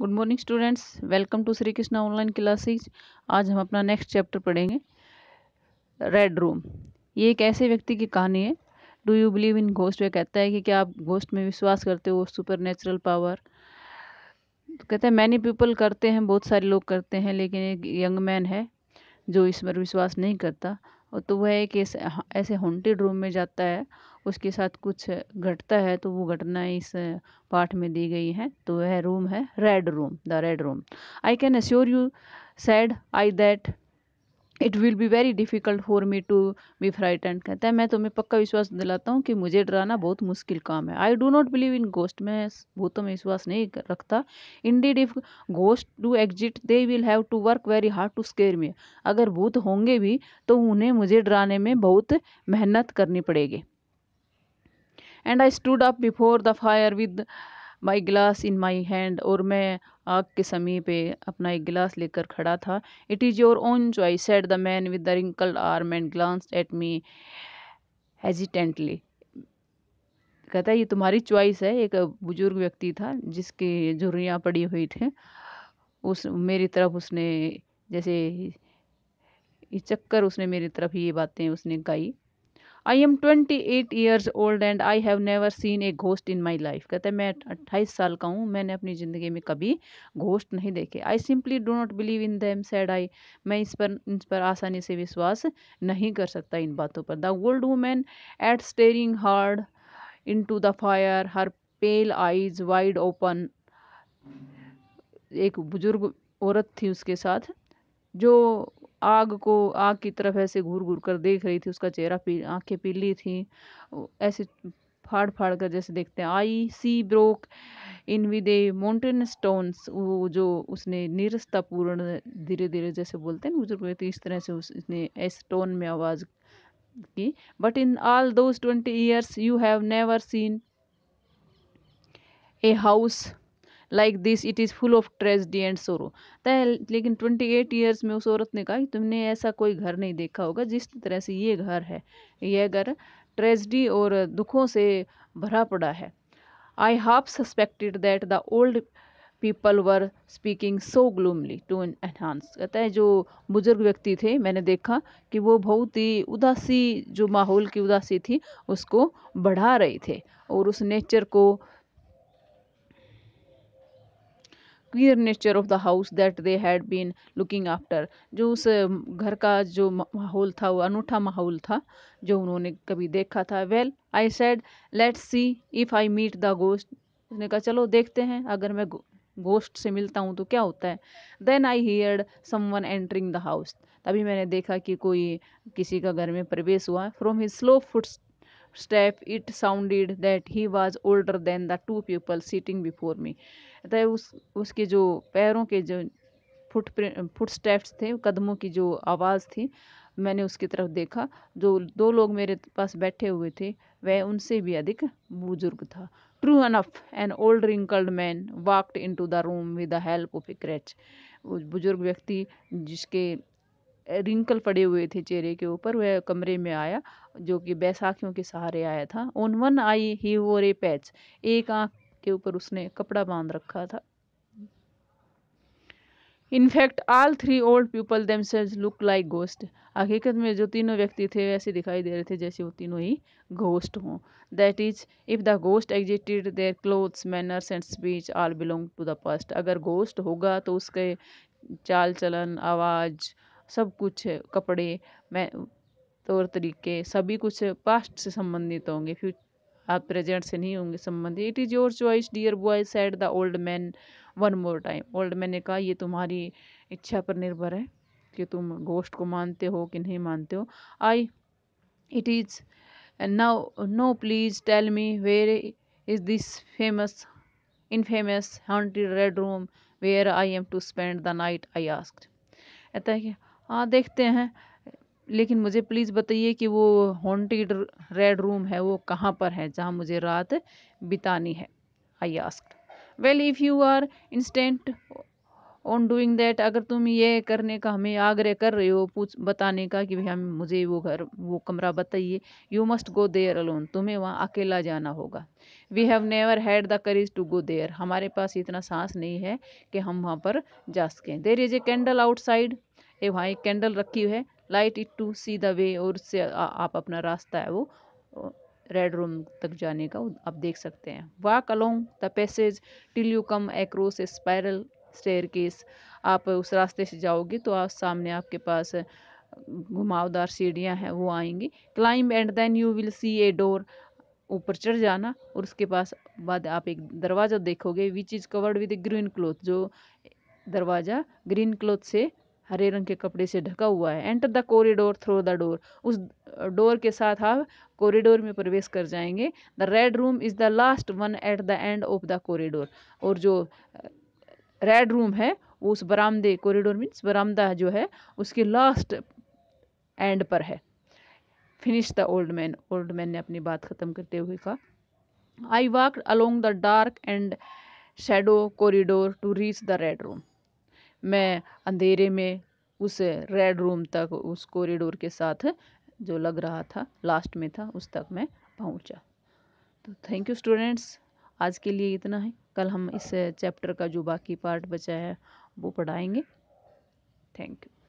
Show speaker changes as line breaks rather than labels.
Good morning students welcome to Shri Krishna online classes आज हम अपना नेक्स्ट चैप्टर पढ़ेंगे रेड रूम ये एक ऐसे व्यक्ति की कहानी है। Do you believe in ghost वे कहता है कि क्या आप घोस्ट में विश्वास करते हो? सुपर नेचुरल पावर तो कहते हैं मैनी पीपल करते हैं, बहुत सारे लोग करते हैं, लेकिन एक यंग मैन है जो इस पर विश्वास नहीं करता। तो वह एक ऐसे हॉन्टेड रूम में जाता है, उसके साथ कुछ घटता है तो वो घटना इस पाठ में दी गई है तो वह रूम है red room the red room I can assure you said I that it will be very difficult for me to be frightened कहता है, मैं तुम्हें पक्का विश्वास दिलाता हूँ कि मुझे डराना बहुत मुश्किल काम है। I do not believe in ghost मैं भूतों में विश्वास नहीं रखता। Indeed if ghost do exist they will have to work very hard to scare me अगर भूत होंगे भी तो उन्हें मुझे डराने में बहुत मेहनत करनी पड़ेगी। And I stood up before the fire with my glass in my hand और मैं आग के समीप अपना एक गिलास लेकर खड़ा था। It is your own choice said the man with the wrinkled arm and glance at me hesitantly कहता है, ये तुम्हारी चॉइस है, एक बुज़ुर्ग व्यक्ति था जिसकी झुर्रियाँ पड़ी हुई थी। उस, मेरी तरफ़ उसने, जैसे चक्कर उसने मेरी तरफ़ ये बातें उसने गाई। I am twenty eight years old and I have never seen a ghost in my life कहते हैं, मैं अट्ठाईस साल का हूँ, मैंने अपनी ज़िंदगी में कभी घोस्ट नहीं देखे। I simply do not believe in them said I मैं इस पर इस पर आसानी से विश्वास नहीं कर सकता इन बातों पर। The old woman at staring hard into the fire her pale eyes wide open एक बुज़ुर्ग औरत थी उसके साथ, जो आग को, आग की तरफ़ ऐसे घूर घूर कर देख रही थी, उसका चेहरा पी, आँखें पीली थी ऐसे फाड़ फाड़ कर जैसे देखते हैं, I see broke in with a mountain stones. वो जो उसने निरस्ता पूर्ण धीरे धीरे जैसे बोलते हैं बुज़ुर्ग व्यक्ति, इस तरह से उसने स्टोन में आवाज़ की, but in all those twenty years you have never seen a house like this it is full of tragedy and sorrow लेकिन ट्वेंटी एट ईयर्स में उस औरत ने कहा कि तुमने ऐसा कोई घर नहीं देखा होगा जिस तरह से ये घर है। यह घर ट्रेजडी और दुखों से भरा पड़ा है। I half suspected that the old people were speaking so gloomily to enhance कहता है, जो बुज़ुर्ग व्यक्ति थे, मैंने देखा कि वो बहुत ही उदासी, जो माहौल की उदासी थी, उसको बढ़ा रहे थे और उस नेचर को clear nature of the house that they had been looking after जो उस घर का जो माहौल था, वो अनूठा माहौल था, जो उन्होंने कभी देखा था। Well I said let's see if I meet the ghost उसने कहा, चलो, देखते हैं। अगर मैं गोस्ट से मिलता हूँ तो क्या होता है? Then I heard someone entering the house तभी मैंने देखा कि कोई किसी का घर में प्रवेश हुआ। From his slow footstep it sounded that he was older than the two people sitting before me अतः उस, उसके जो पैरों के जो फुट फुट स्टेप्स थे, कदमों की जो आवाज़ थी, मैंने उसकी तरफ़ देखा। जो दो लोग मेरे पास बैठे हुए थे, वह उनसे भी अधिक बुज़ुर्ग था। True enough an old wrinkled man walked into the room with the help of a crutch बुज़ुर्ग व्यक्ति जिसके रिंकल पड़े हुए थे चेहरे के ऊपर, वह कमरे में आया, जो कि बैसाखियों के सहारे आया था। On one eye he wore patch एक आँख के ऊपर उसने कपड़ा बाँध रखा था। In fact all three old people themselves look like ghost हकीकत में जो तीनों व्यक्ति थे, वैसे दिखाई दे रहे थे जैसे वो तीनों ही घोस्ट हों। That is if the ghost existed their clothes manners and speech all belong to the past अगर घोस्ट होगा तो उसके चाल चलन आवाज़ सब कुछ कपड़े, मैं, तौर तरीके, सभी कुछ पास्ट से संबंधित होंगे, फ्यू, आप प्रेजेंट से नहीं होंगे संबंधित। It is your choice dear boy said the old man one more time old man ने कहा, ये तुम्हारी इच्छा पर निर्भर है कि तुम गोश्त को मानते हो कि नहीं मानते हो। I it is now no please tell me where is this famous infamous haunted red room where I am to spend the night I asked कहता है कि हाँ देखते हैं। लेकिन मुझे प्लीज़ बताइए कि वो हॉन्टेड रेड रूम है, वो कहाँ पर है, जहाँ मुझे रात बितानी है? I ask well if you are instant on doing that अगर तुम ये करने का हमें आग्रह कर रहे हो, पूछ, बताने का कि हम मुझे वो घर, वो कमरा बताइए you must go there alone तुम्हें वहाँ अकेला जाना होगा। We have never had the courage to go there हमारे पास इतना सांस नहीं है कि हम वहाँ पर जा सकें। There is a candle outside a वहाँ एक कैंडल रखी हुई है, light it to see the way और उससे आप अपना रास्ता है वो रेड रूम तक जाने का आप देख सकते हैं। Walk along the passage till you come across a spiral staircase आप उस रास्ते से जाओगे तो आप, सामने आपके पास घुमावदार सीढ़ियाँ हैं, वो आएँगी। Climb and then you will see a door ऊपर चढ़ जाना और उसके पास बाद आप एक दरवाज़ा देखोगे which is covered with green cloth जो दरवाज़ा ग्रीन क्लोथ से हरे रंग के कपड़े से ढका हुआ है। Enter the corridor through the door उस डोर के साथ आप कॉरिडोर में प्रवेश कर जाएँगे। The red room is the last one at the end of the corridor और जो रेड रूम है, वो उस बरामदे कॉरिडोर मीन्स बरामदा जो है, उसके लास्ट एंड पर है। Finish the old man old man ने अपनी बात ख़त्म करते हुए कहा I walk along the dark and shadow corridor to reach the red room मैं अंधेरे में उस रेड रूम तक, उस कॉरिडोर के साथ जो लग रहा था लास्ट में था, उस तक मैं पहुँचा। तो थैंक यू स्टूडेंट्स आज के लिए इतना है। कल हम इस चैप्टर का जो बाकी पार्ट बचा है, वो पढ़ाएँगे। Thank you